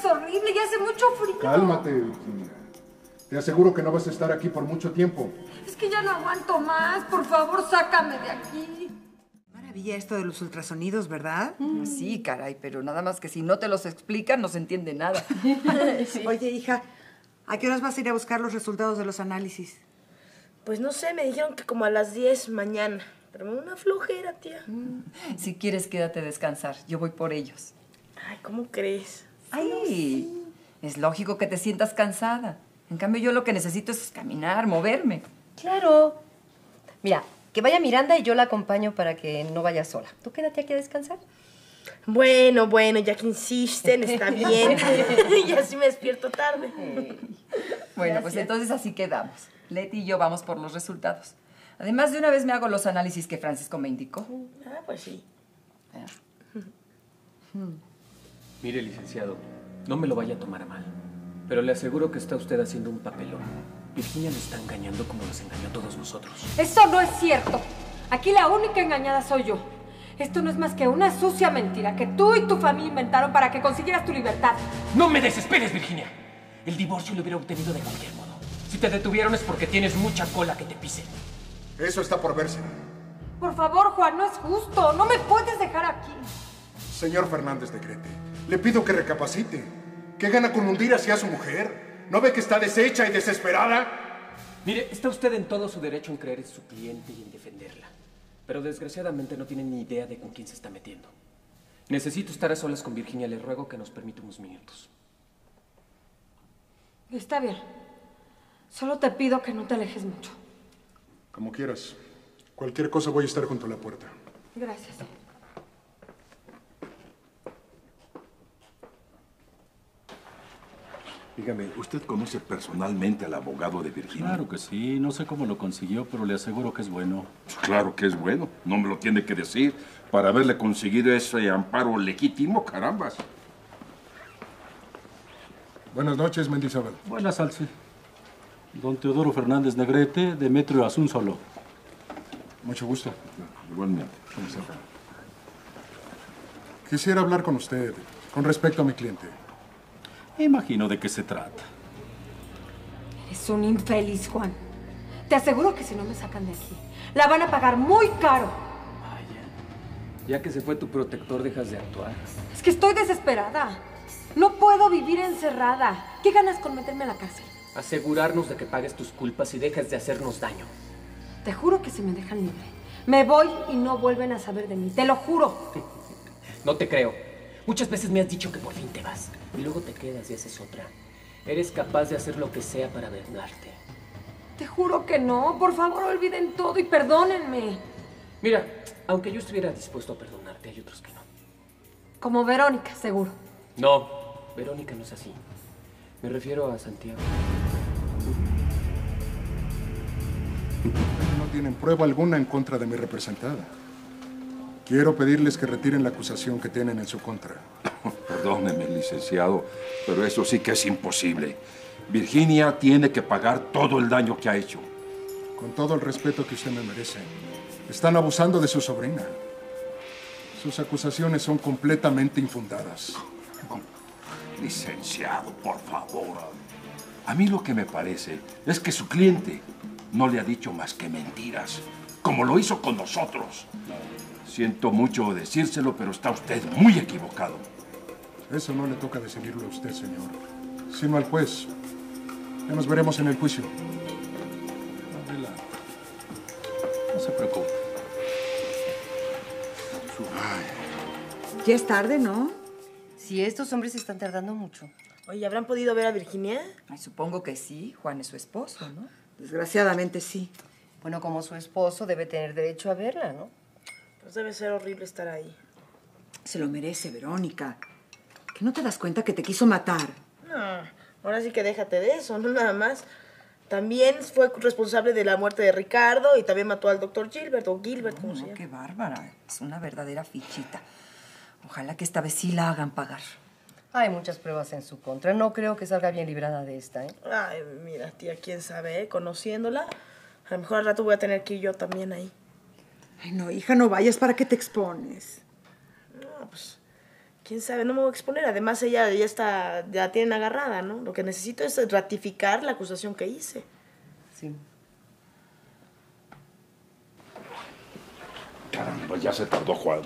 es horrible y hace mucho frío. Cálmate, Virginia. Te aseguro que no vas a estar aquí por mucho tiempo. Es que ya no aguanto más. Por favor, sácame de aquí. Maravilla esto de los ultrasonidos, ¿verdad? Sí, caray, pero nada más que si no te los explican no se entiende nada. Oye, hija, ¿a qué horas vas a ir a buscar los resultados de los análisis? Pues no sé, me dijeron que como a las 10 mañana. Pero me da una flojera, tía. Si quieres, quédate a descansar. Yo voy por ellos. Ay, ¿cómo crees? Ay, es lógico que te sientas cansada. En cambio, yo lo que necesito es caminar, moverme. Claro. Mira, que vaya Miranda y yo la acompaño para que no vaya sola. Tú quédate aquí a descansar. Bueno, bueno, ya que insisten, está bien. y así me despierto tarde. Bueno, pues entonces así quedamos. Leti y yo vamos por los resultados. Además, de una vez me hago los análisis que Francisco me indicó. Ah, pues sí. Mire, licenciado, no me lo vaya a tomar a mal, pero le aseguro que está usted haciendo un papelón. Virginia le está engañando como nos engañó a todos nosotros. Eso no es cierto. Aquí la única engañada soy yo. Esto no es más que una sucia mentira que tú y tu familia inventaron para que consiguieras tu libertad. ¡No me desesperes, Virginia! El divorcio lo hubiera obtenido de cualquier modo. Si te detuvieron es porque tienes mucha cola que te pisen. Eso está por verse. Por favor, Juan, no es justo. No me puedes dejar aquí. Señor Fernández de Grete, le pido que recapacite. ¿Qué gana con hundir hacia su mujer? ¿No ve que está deshecha y desesperada? Mire, está usted en todo su derecho en creer en su cliente y en defenderla. Pero desgraciadamente no tiene ni idea de con quién se está metiendo. Necesito estar a solas con Virginia. Le ruego que nos permita unos minutos. Está bien. Solo te pido que no te alejes mucho. Como quieras. Cualquier cosa voy a estar junto a la puerta. Gracias. Dígame, ¿usted conoce personalmente al abogado de Virginia? Claro que sí, no sé cómo lo consiguió, pero le aseguro que es bueno. Pues claro que es bueno, no me lo tiene que decir. Para haberle conseguido ese amparo legítimo, carambas. Buenas noches, Mendizábal. Buenas, Alce. Don Teodoro Fernández Negrete, Demetrio Asunzolo. Mucho gusto. Igualmente. Quisiera hablar con usted con respecto a mi cliente. Imagino de qué se trata. Eres un infeliz, Juan. Te aseguro que si no me sacan de aquí, la van a pagar muy caro. Ya que se fue tu protector, dejas de actuar. Es que estoy desesperada. No puedo vivir encerrada. ¿Qué ganas con meterme a la cárcel? Asegurarnos de que pagues tus culpas y dejes de hacernos daño. Te juro que si me dejan libre, me voy y no vuelven a saber de mí. Te lo juro. No te creo. Muchas veces me has dicho que por fin te vas. Y luego te quedas y haces otra. Eres capaz de hacer lo que sea para vengarte. Te juro que no. Por favor, olviden todo y perdónenme. Mira, aunque yo estuviera dispuesto a perdonarte, hay otros que no. Como Verónica, seguro. No, Verónica no es así. Me refiero a Santiago. No tienen prueba alguna en contra de mi representada. Quiero pedirles que retiren la acusación que tienen en su contra. Perdóneme, licenciado, pero eso sí que es imposible. Virginia tiene que pagar todo el daño que ha hecho. Con todo el respeto que usted me merece, están abusando de su sobrina. Sus acusaciones son completamente infundadas. Licenciado, por favor. A mí lo que me parece es que su cliente no le ha dicho más que mentiras, como lo hizo con nosotros. Siento mucho decírselo, pero está usted muy equivocado. Eso no le toca decidirlo a usted, señor, sino al juez. Ya nos veremos en el juicio. No se preocupe. Ya es tarde, ¿no? Si estos hombres están tardando mucho. Oye, ¿habrán podido ver a Virginia? Ay, supongo que sí. Juan es su esposo, ¿no? Desgraciadamente sí. Bueno, como su esposo debe tener derecho a verla, ¿no? Pues debe ser horrible estar ahí. Se lo merece, Verónica. ¿Que no te das cuenta que te quiso matar? No, ahora sí que déjate de eso, no nada más. También fue responsable de la muerte de Ricardo y también mató al doctor Gilbert, o Gilbert, como se No, qué bárbara. Es una verdadera fichita. Ojalá que esta vez sí la hagan pagar. Hay muchas pruebas en su contra. No creo que salga bien librada de esta, ¿eh? Ay, mira, tía, quién sabe, ¿eh? Conociéndola, a lo mejor al rato voy a tener que ir yo también ahí. Ay, no, hija, no vayas. ¿Para qué te expones? No, pues, quién sabe, no me voy a exponer. Además, ella ya está, ya la tienen agarrada, ¿no? Lo que necesito es ratificar la acusación que hice. Sí. Caramba, ya se tardó Juan.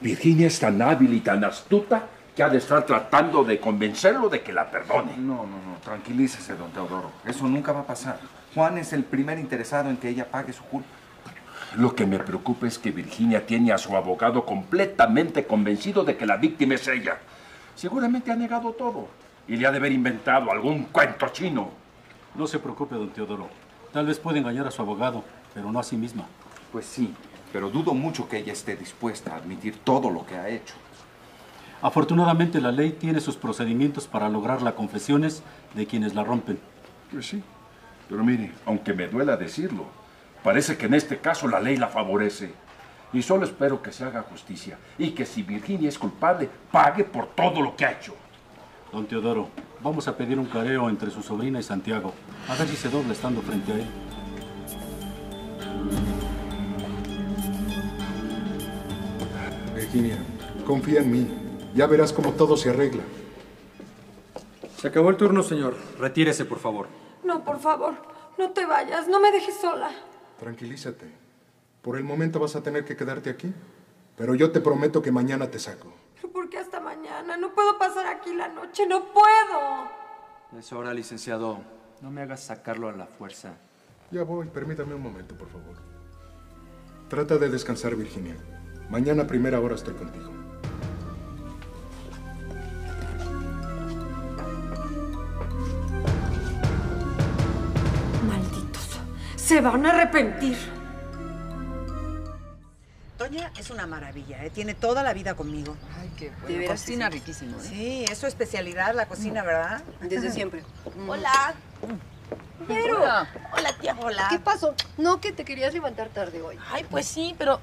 Virginia es tan hábil y tan astuta que ha de estar tratando de convencerlo de que la perdone. No, no, no, tranquilícese, don Teodoro. Eso nunca va a pasar. Juan es el primer interesado en que ella pague su culpa. Lo que me preocupa es que Virginia tiene a su abogado completamente convencido de que la víctima es ella. Seguramente ha negado todo y le ha de haber inventado algún cuento chino. No se preocupe, don Teodoro. Tal vez puede engañar a su abogado, pero no a sí misma. Pues sí, pero dudo mucho que ella esté dispuesta a admitir todo lo que ha hecho. Afortunadamente la ley tiene sus procedimientos para lograr las confesiones de quienes la rompen. Pues sí, pero mire, aunque me duela decirlo, parece que en este caso la ley la favorece. Y solo espero que se haga justicia y que si Virginia es culpable, pague por todo lo que ha hecho. Don Teodoro, vamos a pedir un careo entre su sobrina y Santiago. A ver si se dobla estando frente a él. Virginia, confía en mí. Ya verás cómo todo se arregla. Se acabó el turno, señor. Retírese, por favor. No, por favor, no te vayas, no me dejes sola. Tranquilízate. Por el momento vas a tener que quedarte aquí. Pero yo te prometo que mañana te saco. ¿Por qué hasta mañana? No puedo pasar aquí la noche, no puedo. Es hora, licenciado. No me hagas sacarlo a la fuerza. Ya voy, permítame un momento, por favor. Trata de descansar, Virginia. Mañana a primera hora estoy contigo. Se van a arrepentir. Toña es una maravilla, ¿eh? tiene toda la vida conmigo. Ay, qué De bueno. veras Cocina sí. riquísimo, ¿eh? Sí, es su especialidad, la cocina, ¿verdad? Desde siempre. Hola. Pero, Hola, tía. Hola. ¿qué pasó? No, que te querías levantar tarde hoy. Ay, pues sí, pero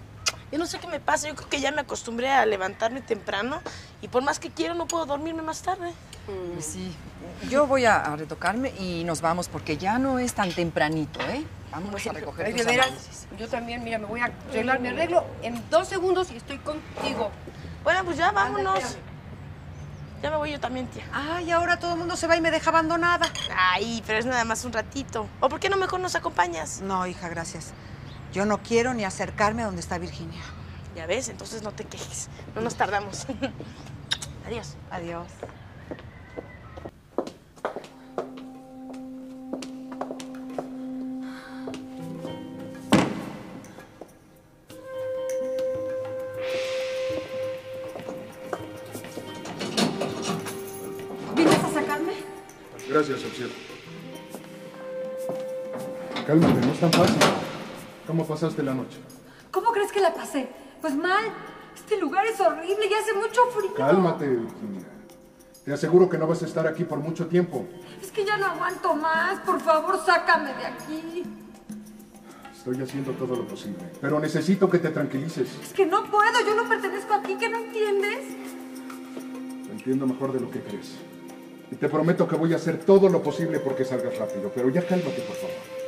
yo no sé qué me pasa. Yo creo que ya me acostumbré a levantarme temprano y por más que quiero no puedo dormirme más tarde. Pues sí. Yo voy a, a retocarme y nos vamos porque ya no es tan tempranito, ¿eh? Vamos a recoger Ay, tus de veras, análisis. yo también, mira, me voy a arreglar, me arreglo en dos segundos y estoy contigo. Bueno, pues ya vámonos. Ándale, Ya me voy yo también, tía. Ay, ahora todo el mundo se va y me deja abandonada. Ay, pero es nada más un ratito. ¿O por qué no mejor nos acompañas? No, hija, gracias. Yo no quiero ni acercarme a donde está Virginia. Ya ves, entonces no te quejes. No nos tardamos. Adiós. Adiós. Gracias, Opción. Cálmate, no es tan fácil. ¿Cómo pasaste la noche? ¿Cómo crees que la pasé? Pues mal. Este lugar es horrible y hace mucho frío. Cálmate, Virginia. Te aseguro que no vas a estar aquí por mucho tiempo. Es que ya no aguanto más. Por favor, sácame de aquí. Estoy haciendo todo lo posible. Pero necesito que te tranquilices. Es que no puedo. Yo no pertenezco aquí. ¿Que no entiendes? Te entiendo mejor de lo que crees. Y te prometo que voy a hacer todo lo posible porque salgas rápido. Pero ya cálmate, por favor.